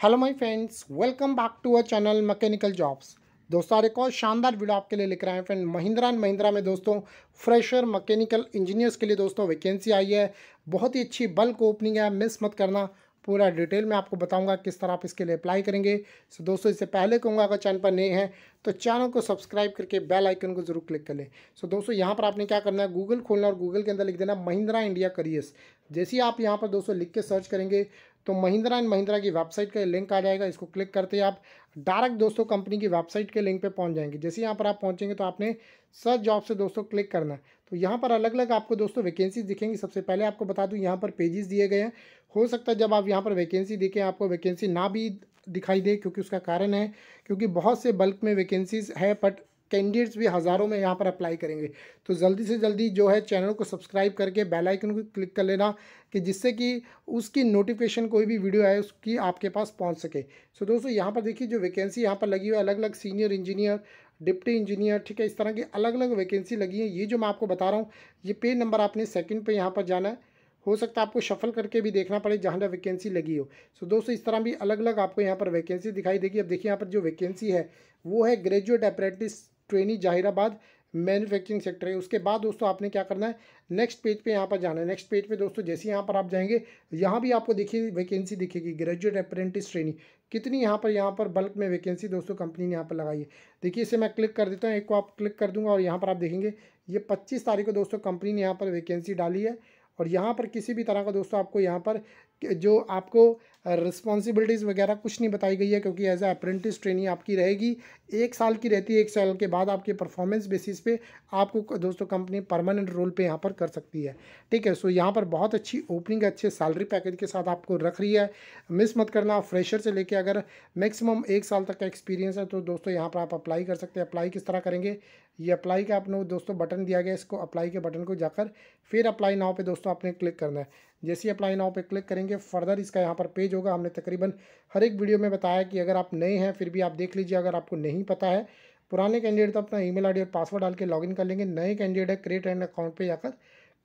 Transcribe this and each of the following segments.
Hello my friends welcome back to our channel mechanical jobs दोस्तों और एक और शानदार वीडियो आपके लिए लिख रहे हैं। फ्रेंड महिंद्रा एंड महिंद्रा में दोस्तों फ्रेशर मैकेनिकल इंजीनियर्स के लिए दोस्तों वैकेंसी आई है। बहुत ही अच्छी बल्क ओपनिंग है। मिस मत करना। पूरा डिटेल में आपको बताऊँगा किस तरह आप इसके लिए अप्लाई करेंगे। सो दोस्तों, इससे पहले कहूँगा, अगर चैनल पर नए हैं तो चैनल को सब्सक्राइब करके बेल आइकन को ज़रूर क्लिक कर लें। सो दोस्तों, यहाँ पर आपने क्या करना है? गूगल खोलना और गूगल के अंदर लिख देना महिंद्रा इंडिया करियर्स। जैसे ही आप यहाँ पर दोस्तों लिख के सर्च करेंगे तो महिंद्रा एंड महिंद्रा की वेबसाइट का लिंक आ जाएगा, इसको क्लिक करते ही आप डायरेक्ट दोस्तों कंपनी की वेबसाइट के लिंक पे पहुँच जाएँगे। जैसे यहाँ पर आप पहुँचेंगे तो आपने सर्च जॉब से दोस्तों क्लिक करना है। तो यहाँ पर अलग अलग आपको दोस्तों वैकेंसी दिखेंगी। सबसे पहले आपको बता दूँ, यहाँ पर पेजेस दिए गए हैं। हो सकता है जब आप यहाँ पर वैकेंसी देखें, आपको वैकेंसी ना भी दिखाई दे, क्योंकि उसका कारण है, क्योंकि बहुत से बल्क में वैकेंसीज है, बट कैंडिडेट्स भी हज़ारों में यहाँ पर अप्लाई करेंगे। तो जल्दी से जल्दी जो है चैनल को सब्सक्राइब करके बेल आइकन को क्लिक कर लेना कि जिससे कि उसकी नोटिफिकेशन कोई भी वीडियो आए, उसकी आपके पास पहुँच सके। सो दोस्तों, यहाँ पर देखिए जो वैकेंसी यहाँ पर लगी हुई है अलग अलग सीनियर इंजीनियर, डिप्टी इंजीनियर, ठीक है, इस तरह की अलग अलग वैकेंसी लगी है। ये जो मैं आपको बता रहा हूँ, ये पेज नंबर आपने सेकेंड पे यहाँ पर जाना है। हो सकता है आपको शफल करके भी देखना पड़े जहाँ जहाँ वैकेंसी लगी हो। सो दोस्तों, इस तरह भी अलग अलग आपको यहाँ पर वैकेंसी दिखाई देगी। अब देखिए यहाँ पर जो वैकेंसी है, वो है graduate apprentice trainee Zaheerabad manufacturing sector है। उसके बाद दोस्तों आपने क्या करना है? नेक्स्ट पेज पे यहाँ पर जाना है। नेक्स्ट पेज पे दोस्तों जैसे यहाँ पर आप जाएँगे, यहाँ भी आपको देखिए वैकेंसी दिखेगी ग्रेजुएट अप्रेंटिस ट्रेनिंग कितनी यहाँ पर यहाँ पर बल्क में वैकेंसी दोस्तों कंपनी ने यहाँ पर लगाई है। देखिए इसे मैं क्लिक कर देता हूँ, एक को आप क्लिक कर दूँगा और यहाँ पर आप देखेंगे, ये पच्चीस तारीख को दोस्तों कंपनी ने यहाँ पर वैकेंसी डाली है। और यहाँ पर किसी भी तरह का दोस्तों आपको यहाँ पर, जो आपको रिस्पॉन्सिबिलिटीज़ वगैरह कुछ नहीं बताई गई है क्योंकि एज ए अप्रेंटिस ट्रेनिंग आपकी रहेगी। एक साल की रहती है, एक साल के बाद आपके परफॉर्मेंस बेसिस पे आपको दोस्तों कंपनी परमानेंट रोल पे यहाँ पर कर सकती है। ठीक है सो यहाँ पर बहुत अच्छी ओपनिंग अच्छे सैलरी पैकेज के साथ आपको रख रही है। मिस मत करना फ्रेशर से लेके अगर मैक्सिमम एक साल तक का एक्सपीरियंस है तो दोस्तों यहाँ पर आप अप्लाई कर सकते हैं। अप्लाई किस तरह करेंगे? ये अप्लाई का आपने दोस्तों बटन दिया गया, इसको अप्लाई के बटन को जाकर फिर अप्लाई नाव पे दोस्तों आपने क्लिक करना है। जैसे ही अप्लाई नाव पे क्लिक करेंगे फर्दर इसका यहाँ पर पेज होगा। हमने तकरीबन हर एक वीडियो में बताया कि अगर आप नए हैं, फिर भी आप देख लीजिए, अगर आपको नहीं पता है, पुराने कैंडिडेट तो अपना ईमेल आईडी और पासवर्ड डाल के लॉगिन कर लेंगे। नए कैंडिडेट है क्रिएट एंड अकाउंट पर जाकर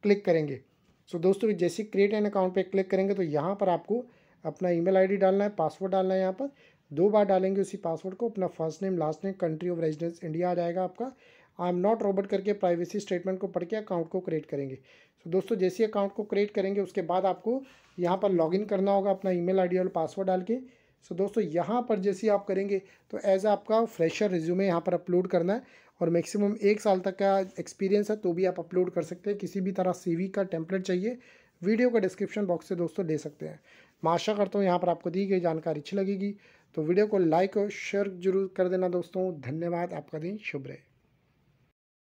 क्लिक करेंगे। सो दोस्तों, जैसे क्रिएट एंड अकाउंट पर क्लिक करेंगे तो यहाँ पर आपको अपना ईमेल आईडी डालना है पासवर्ड डालना है यहाँ पर। दो बार डालेंगे उसी पासवर्ड को, अपना first name last name country of residence India आ जाएगा आपका। आई एम नॉट रोबोट करके प्राइवेसी स्टेटमेंट को पढ़ के अकाउंट को क्रिएट करेंगे। तो दोस्तों जैसे अकाउंट को क्रिएट करेंगे उसके बाद आपको यहाँ पर लॉगिन करना होगा अपना ईमेल आईडी और पासवर्ड डाल के। सो so, दोस्तों यहाँ पर जैसे आप करेंगे तो एज आपका फ्रेशर रिज्यूमे यहाँ पर अपलोड करना है और मैक्सिमम एक साल तक का एक्सपीरियंस है तो भी आप अपलोड कर सकते हैं। किसी भी तरह सीवी का टेम्पलेट चाहिए वीडियो का डिस्क्रिप्शन बॉक्स से दोस्तों दे सकते हैं। मैं आशा करता हूँ यहाँ पर आपको दी गई जानकारी अच्छी लगेगी। तो वीडियो को लाइक और शेयर ज़रूर कर देना दोस्तों। धन्यवाद आपका दिन शुभ रहे।